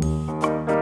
Música